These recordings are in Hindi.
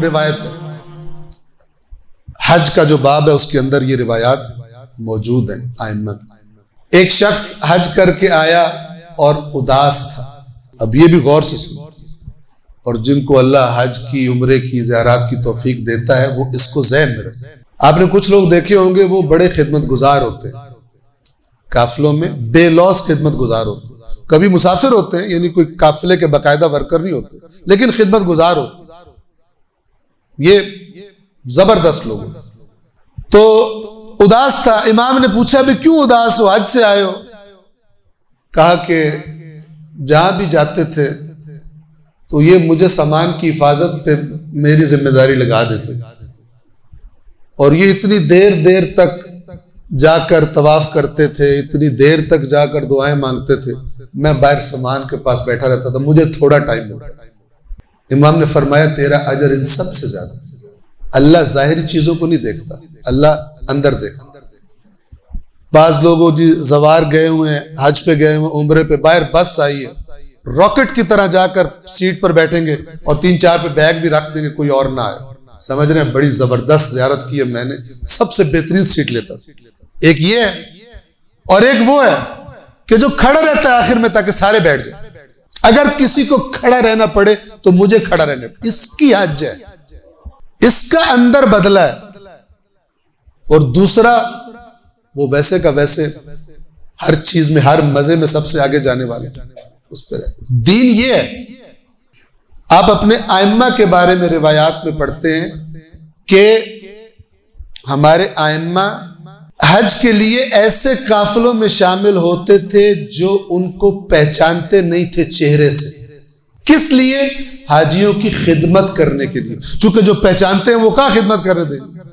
रिवायत हज का जो बाब है, उसके अंदर ये रिवायात मौजूद है आयम्मा की। एक शख्स हज करके आया और उदास था। अब ये भी गौर से सुनो। और जिनको अल्लाह हज की, उम्र की, ज़्यारात की तोफीक देता है, वो इसको जहन में रखे। आपने कुछ लोग देखे होंगे, वो बड़े खिदमत गुजार होते हैं। काफिलों में बेलौस खिदमत गुजार होते कभी मुसाफिर होते हैं, यानी कोई काफिले के बाकायदा वर्कर नहीं होते, लेकिन खिदमत गुजार होते ये ज़बरदस्त लोग तो उदास था, इमाम ने पूछा भी क्यों उदास हो? आज से आए हो? कहा कि, जहाँ भी जाते थे तो ये मुझे सामान की हिफाजत पे मेरी ज़िम्मेदारी लगा देते थे। और ये इतनी देर देर तक जाकर तवाफ करते थे, इतनी देर तक जाकर दुआएँ मांगते थे मैं बाहर सामान के पास बैठा रहता था, मुझे थोड़ा टाइम मिलता इमाम ने फरमाया, तेरा अजर इन सबसे ज़्यादा। अल्लाह जाहिरी चीज़ों को नहीं देखता, अल्लाह अंदर देखता। बाज लोगों जी, जवार गए हुए हैं, हज पे गए हुए उम्र पे, बाहर बस आई है। रॉकेट की तरह जाकर सीट पर बैठेंगे और तीन चार पे बैग भी रख देंगे, कोई और ना आए। समझ रहे हैं? बड़ी ज़बरदस्त जियारत की है मैंने। सबसे बेहतरीन सीट लेता एक ये है और एक वो है। कि जो खड़ा रहता है आखिर में ताकि सारे बैठ जाए। अगर किसी को खड़ा रहना पड़े तो मुझे खड़ा रहना इसकी हज है। इसका अंदर बदला है। और दूसरा, वो वैसे का वैसे, हर चीज़ में, हर मज़े में सबसे आगे जाने वाले, उस पर दीन ये है। आप अपने आयम्मा के बारे में रिवायात में पढ़ते हैं कि हमारे आयम्मा हज के लिए ऐसे काफिलों में शामिल होते थे जो उनको पहचानते नहीं थे चेहरे से। किस लिए? हाजियों की खिदमत करने के लिए। चूँकि जो पहचानते हैं वो कहा खिदमत कर रहे थे?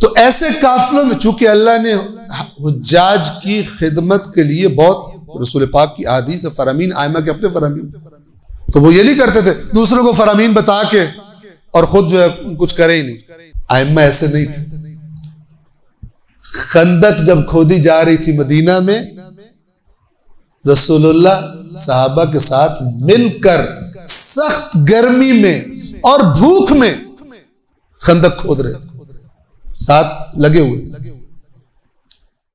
तो ऐसे काफिलों में, चूँकि अल्लाह ने हुजाज की खिदमत के लिए बहुत, रसूल पाक की आदि से फरामीन, आयमा के अपने फरामीन। तो वो ये नहीं करते थे, दूसरों को फरामीन बता के और खुद जो है कुछ करे ही नहीं। आयमा ऐसे नहीं थे। खंदक जब खोदी जा रही थी मदीना में, रसूलुल्लाह साहबा के साथ मिलकर सख्त गर्मी में और भूख में खंदक खोद रहे साथ लगे हुए